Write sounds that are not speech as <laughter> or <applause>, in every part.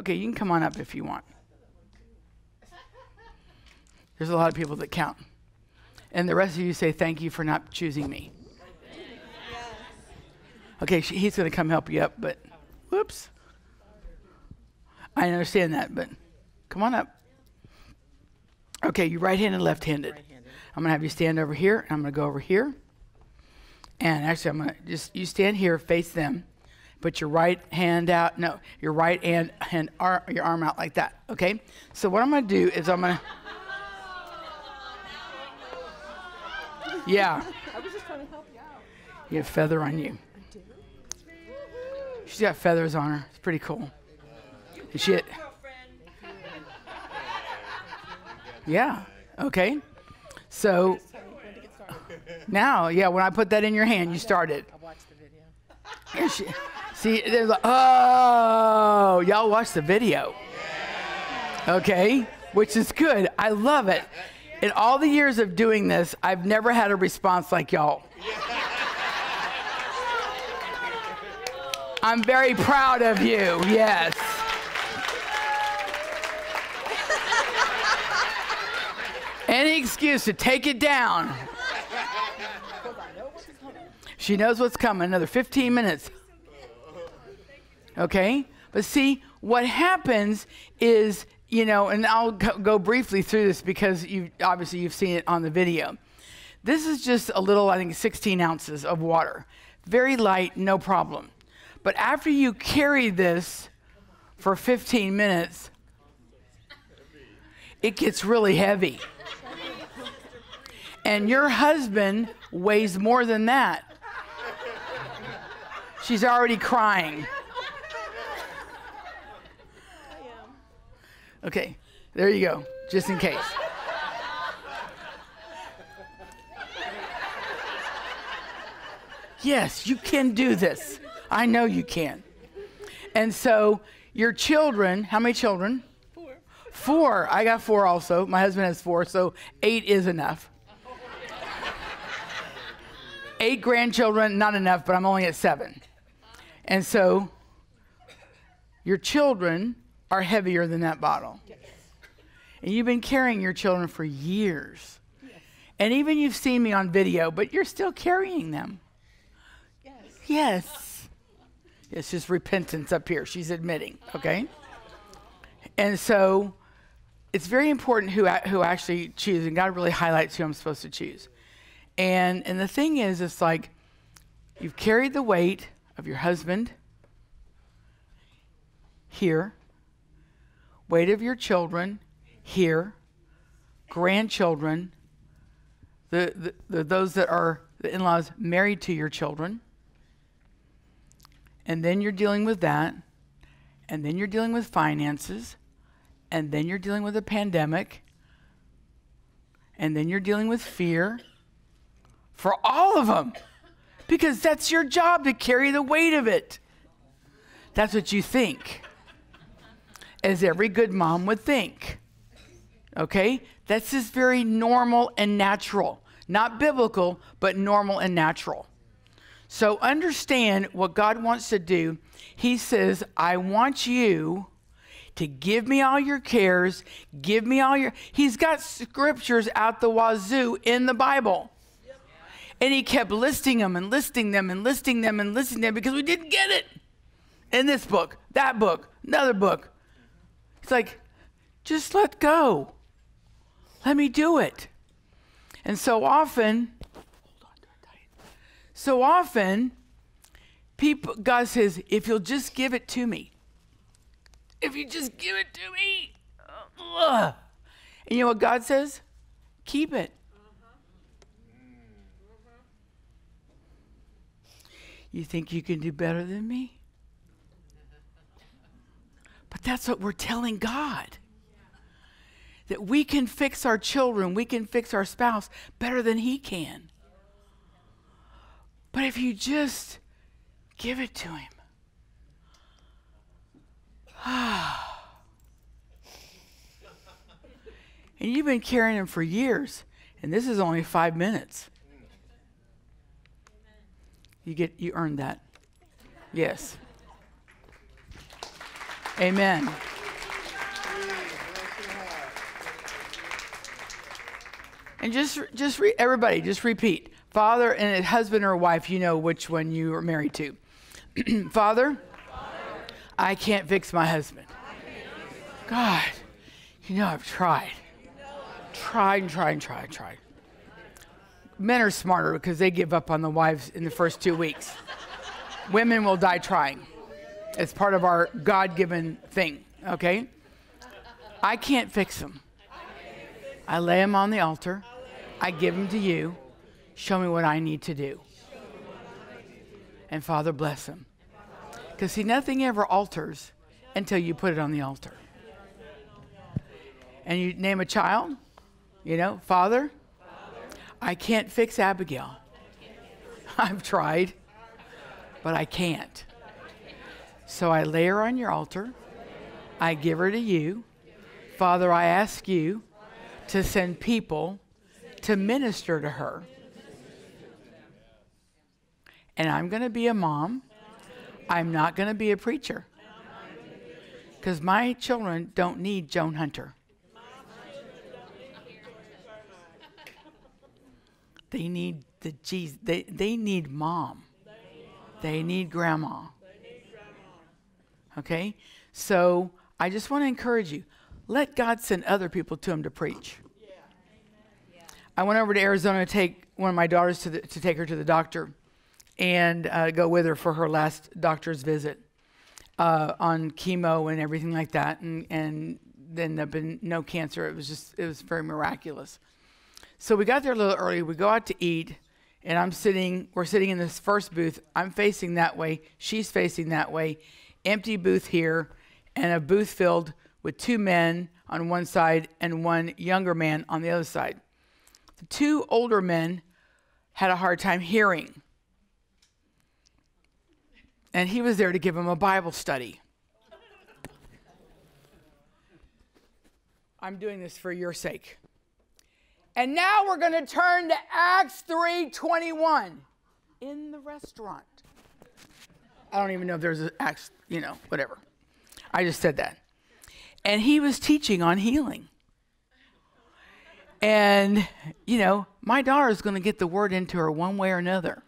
Okay, you can come on up if you want. There's a lot of people that count. And the rest of you say, Thank you for not choosing me. Okay, she, he's going to come help you up, but whoops. I understand that, but come on up. Okay, you right handed, and left handed. I'm going to have you stand over here, and I'm going to go over here. And actually, I'm going to just, you stand here, face them. Put your right hand out. No, your right hand, hand ar- your arm out like that. Okay? So, what I'm going to do is I'm going to. Yeah. I was just trying to help you out. You have feather on you. She's got feathers on her. It's pretty cool. She? Yeah. Okay. So now, yeah, when I put that in your hand, you started. I watched the video. And she- See, there's like, oh, y'all watch the video. Okay, which is good. I love it. In all the years of doing this, I've never had a response like y'all. I'm very proud of you. Yes. Any excuse to take it down. She knows what's coming. Another 15 minutes. Okay? But see, what happens is, you know, and I'll go briefly through this because you obviously you've seen it on the video. This is just a little, I think, 16 ounces of water. Very light, no problem. But after you carry this for 15 minutes, it gets really heavy. And your husband weighs more than that. She's already crying. Okay, there you go, just in case. Yes, you can do this. I know you can. And so, your children, how many children? Four. Four. I got four also. My husband has four, so eight is enough. eight grandchildren, not enough, but I'm only at seven. And so, your children are heavier than that bottle. And you've been carrying your children for years. And even you've seen me on video, but you're still carrying them. Yes. Yes. It's just repentance up here. She's admitting, okay? And so it's very important who, who actually choose, and God really highlights who I'm supposed to choose. And, and the thing is, it's like you've carried the weight of your husband here, weight of your children here, grandchildren, the, the, the, those that are the in laws married to your children. And then you're dealing with that. And then you're dealing with finances. And then you're dealing with a pandemic. And then you're dealing with fear for all of them. Because that's your job to carry the weight of it. That's what you think, as every good mom would think. Okay? That's just very normal and natural. Not biblical, but normal and natural. So understand what God wants to do. He says, I want you to give me all your cares, give me all your. He's got scriptures out the wazoo in the Bible. And he kept listing them and listing them and listing them and listing them because we didn't get it in this book, that book, another book. It's like, just let go. Let me do it. And so often. So often, people, God says, if you'll just give it to me, if you just give it to me, ugh. and you know what God says? Keep it. You think you can do better than me? That's what we're telling God. That we can fix our children, we can fix our spouse better than He can. But if you just give it to Him, <sighs> and you've been carrying Him for years, and this is only five minutes. You get you earned that. Yes. Amen. And just, just re- everybody, just repeat. Father and husband or wife, you know which one you are married to. Father, <clears throat> Father, I can't fix my husband. God, you know I've tried. Tried and tried and tried and tried. Men are smarter because they give up on the wives in the first two weeks. Women will die trying. It's part of our God given thing, okay? I can't fix them. I lay them on the altar. I give them to you. Show me what I need to do. And Father, bless them. Because, see, nothing ever alters until you put it on the altar. And you name a child, you know, Father, I can't fix Abigail. <laughs> I've tried, but I can't. So I lay her on your altar. I give her to you. Father, I ask you to send people to minister to her. And I'm going to be a mom. I'm not going to be a preacher. Because my children don't need Joan Hunter. They need the Jesus. They, they need mom. They need grandma. Okay? So I just want to encourage you let God send other people to him to preach. I went over to Arizona to take one of my daughters to, the, to take her to the doctor and uh, go with her for her last doctor's visit uh, on chemo and everything like that. And, and then there been no cancer. It was just, it was very miraculous. So we got there a little early. We go out to eat, and I'm sitting, we're sitting in this first booth. I'm facing that way. She's facing that way. Empty booth here, and a booth filled with two men on one side and one younger man on the other side. The two older men had a hard time hearing. And he was there to give them a Bible study. I'm doing this for your sake. And now we're going to turn to Acts 3:21 in the restaurant. I don't even know if there's an Acts, you know, whatever. I just said that. And he was teaching on healing. And, you know, my daughter is going to get the word into her one way or another,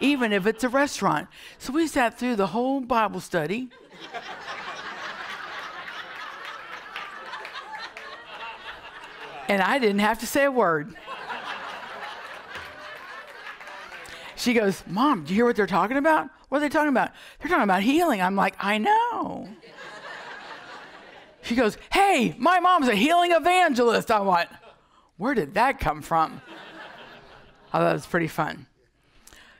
even if it's a restaurant. So we sat through the whole Bible study. and I didn't have to say a word. She goes, Mom, do you hear what they're talking about? What are they talking about? They're talking about healing. I'm like, I know. She goes, Hey, my mom's a healing evangelist. I went, Where did that come from? I thought it was pretty fun.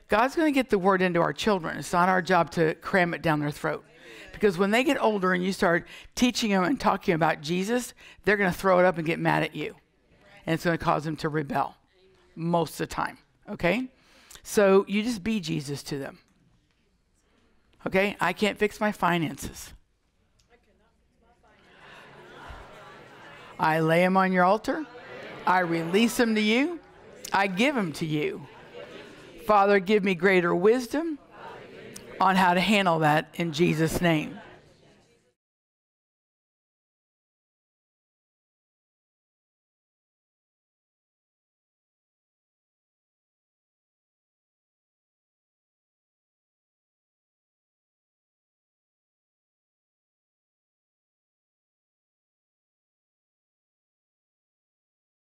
God's going to get the word into our children. It's not our job to cram it down their throat. Because when they get older and you start teaching them and talking about Jesus, they're going to throw it up and get mad at you. And it's going to cause them to rebel most of the time. Okay? So you just be Jesus to them. Okay? I can't fix my finances. I lay them on your altar. I release them to you. I give them to you. Father, give me greater wisdom on how to handle that in Jesus' name.